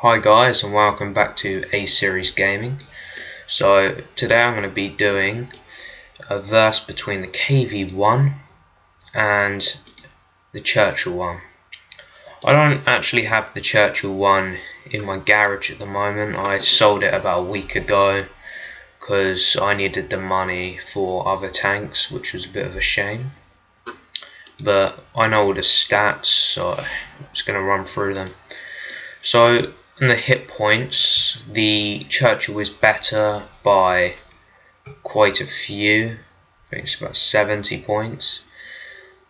Hi guys and welcome back to A Series Gaming. So today I'm going to be doing a verse between the KV1 and the Churchill one. I don't actually have the Churchill one in my garage at the moment. I sold it about a week ago because I needed the money for other tanks which was a bit of a shame. But I know all the stats so I'm just going to run through them. So in the hit points, the Churchill is better by quite a few. I think it's about 70 points.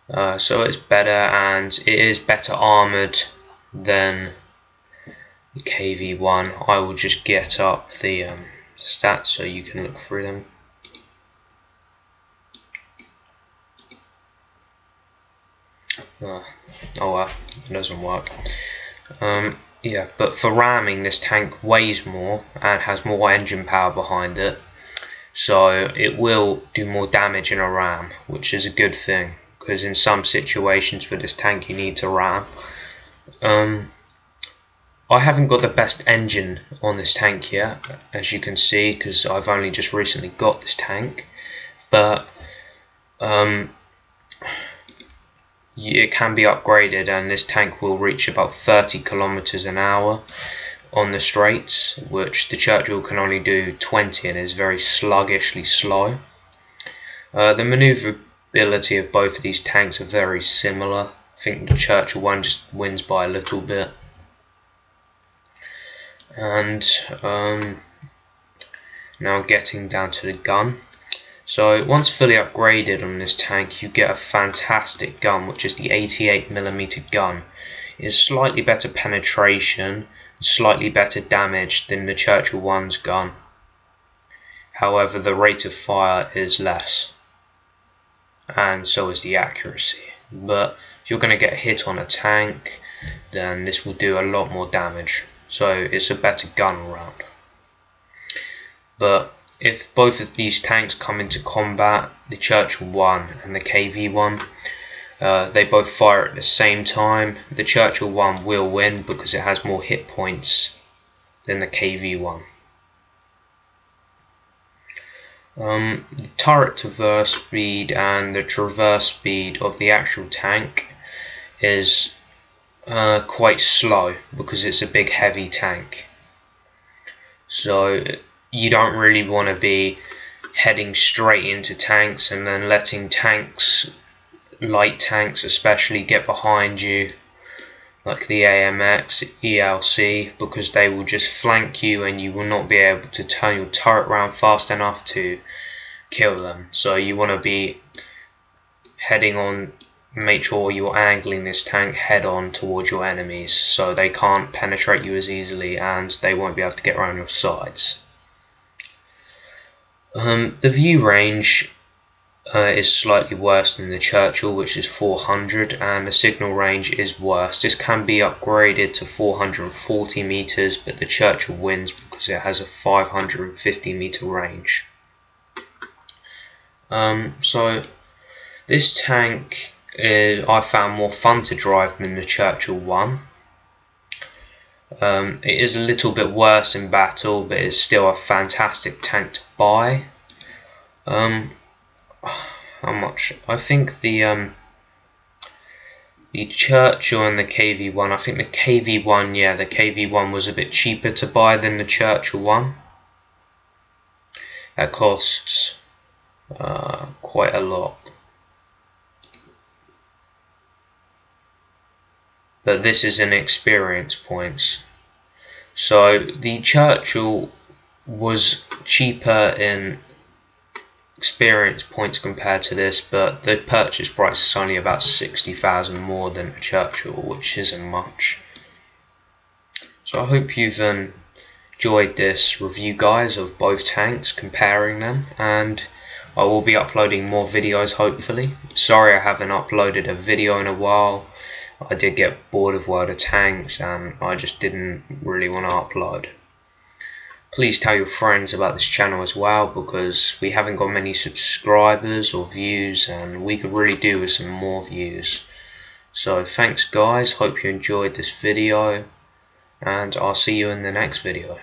Uh, so it's better and it is better armoured than the KV1. I will just get up the um, stats so you can look through them. Uh, oh well, it doesn't work. Um, yeah, but for ramming, this tank weighs more and has more engine power behind it. So it will do more damage in a ram, which is a good thing. Because in some situations with this tank, you need to ram. Um, I haven't got the best engine on this tank yet, as you can see, because I've only just recently got this tank. But um, it can be upgraded and this tank will reach about 30 kilometers an hour on the straights which the Churchill can only do 20 and is very sluggishly slow. Uh, the maneuverability of both of these tanks are very similar. I think the Churchill one just wins by a little bit. And um, now getting down to the gun. So once fully upgraded on this tank you get a fantastic gun which is the 88mm gun. It is slightly better penetration slightly better damage than the Churchill 1's gun. However the rate of fire is less and so is the accuracy. But if you're going to get hit on a tank then this will do a lot more damage. So it's a better gun round. But if both of these tanks come into combat, the Churchill 1 and the KV 1, uh, they both fire at the same time, the Churchill 1 will win because it has more hit points than the KV 1. Um, the turret traverse speed and the traverse speed of the actual tank is uh, quite slow because it's a big heavy tank. So you don't really want to be heading straight into tanks and then letting tanks, light tanks especially, get behind you like the AMX, ELC, because they will just flank you and you will not be able to turn your turret around fast enough to kill them. So you want to be heading on, make sure you're angling this tank head on towards your enemies so they can't penetrate you as easily and they won't be able to get around your sides. Um, the view range uh, is slightly worse than the Churchill, which is 400, and the signal range is worse. This can be upgraded to 440 meters, but the Churchill wins because it has a 550 meter range. Um, so this tank uh, I found more fun to drive than the Churchill one. Um, it is a little bit worse in battle, but it's still a fantastic tank to buy. Um, how much? I think the um, the Churchill and the KV1. I think the KV1, yeah, the KV1 was a bit cheaper to buy than the Churchill one. That costs uh, quite a lot. but this is in experience points. So the Churchill was cheaper in experience points compared to this, but the purchase price is only about 60,000 more than a Churchill, which isn't much. So I hope you've enjoyed this review guys of both tanks, comparing them, and I will be uploading more videos hopefully. Sorry I haven't uploaded a video in a while. I did get bored of World of Tanks and I just didn't really want to upload. Please tell your friends about this channel as well because we haven't got many subscribers or views and we could really do with some more views. So thanks guys, hope you enjoyed this video and I'll see you in the next video.